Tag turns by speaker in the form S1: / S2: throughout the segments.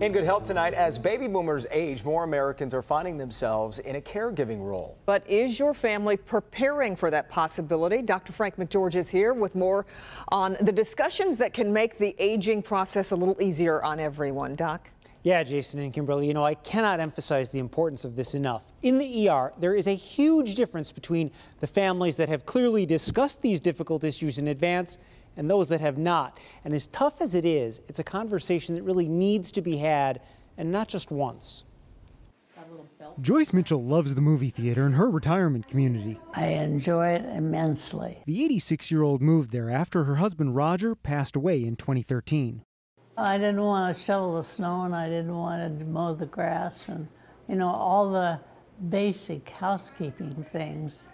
S1: In good health tonight, as baby boomers age, more Americans are finding themselves in a caregiving role.
S2: But is your family preparing for that possibility? Dr. Frank McGeorge is here with more on the discussions that can make the aging process a little easier on everyone. Doc?
S3: Yeah, Jason and Kimberly, you know, I cannot emphasize the importance of this enough. In the ER, there is a huge difference between the families that have clearly discussed these difficult issues in advance and those that have not. And as tough as it is, it's a conversation that really needs to be had, and not just once.
S4: Joyce Mitchell loves the movie theater in her retirement community.
S5: I enjoy it immensely.
S4: The 86 year old moved there after her husband Roger passed away in 2013.
S5: I didn't want to shovel the snow and I didn't want to mow the grass and, you know, all the basic housekeeping things.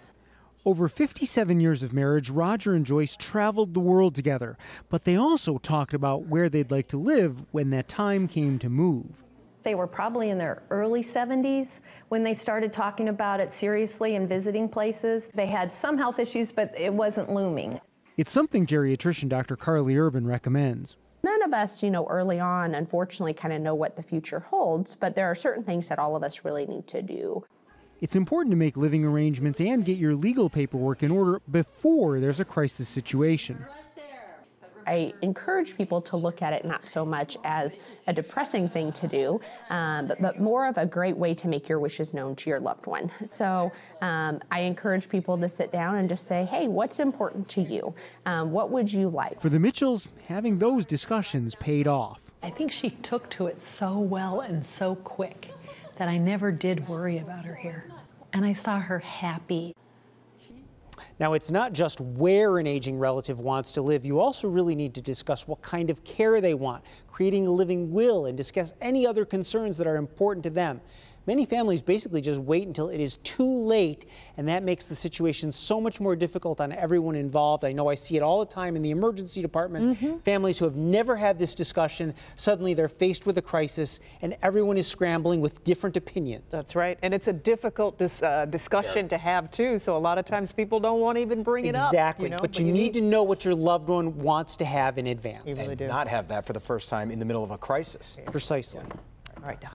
S4: Over 57 years of marriage, Roger and Joyce traveled the world together, but they also talked about where they'd like to live when that time came to move.
S6: They were probably in their early 70s when they started talking about it seriously and visiting places. They had some health issues, but it wasn't looming.
S4: It's something geriatrician Dr. Carly Urban recommends.
S7: None of us, you know, early on, unfortunately, kind of know what the future holds, but there are certain things that all of us really need to do.
S4: It's important to make living arrangements and get your legal paperwork in order before there's a crisis situation.
S7: I encourage people to look at it not so much as a depressing thing to do, um, but, but, more of a great way to make your wishes known to your loved one. So um, I encourage people to sit down and just say, hey, what's important to you? Um, what would you like?
S4: For the Mitchells, having those discussions paid off.
S8: I think she took to it so well and so quick that I never did worry about her here. And I saw her happy.
S3: Now, it's not just where an aging relative wants to live. You also really need to discuss what kind of care they want, creating a living will, and discuss any other concerns that are important to them. Many families basically just wait until it is too late, and that makes the situation so much more difficult on everyone involved. I know I see it all the time in the emergency department. Mm -hmm. Families who have never had this discussion, suddenly they're faced with a crisis, and everyone is scrambling with different opinions.
S2: That's right. And it's a difficult dis uh, discussion yeah. to have, too, so a lot of times people don't want to even bring
S3: exactly.
S2: it up.
S3: Exactly. You know? But, but, you, you need, need, to know what your loved one wants to have in advance.
S1: You really and do. not have that for the first time in the middle of a crisis.
S3: Precisely.
S2: Yeah. All right, Doc.